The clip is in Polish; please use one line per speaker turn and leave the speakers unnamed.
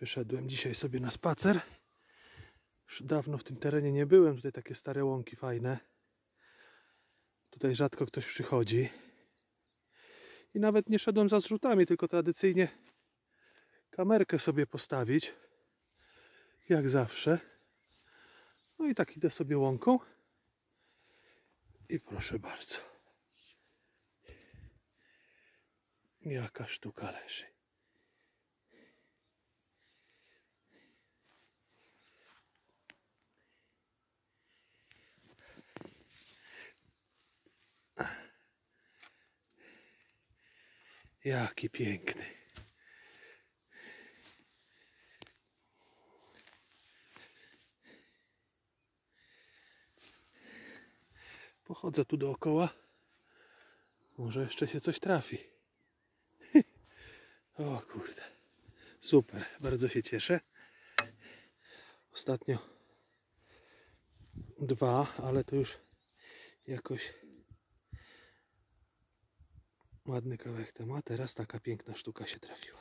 Wyszedłem dzisiaj sobie na spacer. Już dawno w tym terenie nie byłem. Tutaj takie stare łąki fajne. Tutaj rzadko ktoś przychodzi. I nawet nie szedłem za zrzutami, tylko tradycyjnie kamerkę sobie postawić. Jak zawsze. No i tak idę sobie łąką. I proszę bardzo. Jaka sztuka leży. Jaki piękny. Pochodzę tu dookoła. Może jeszcze się coś trafi. O kurde. Super, bardzo się cieszę. Ostatnio dwa, ale to już jakoś ładny kawałek temu, a teraz taka piękna sztuka się trafiła.